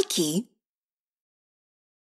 Nike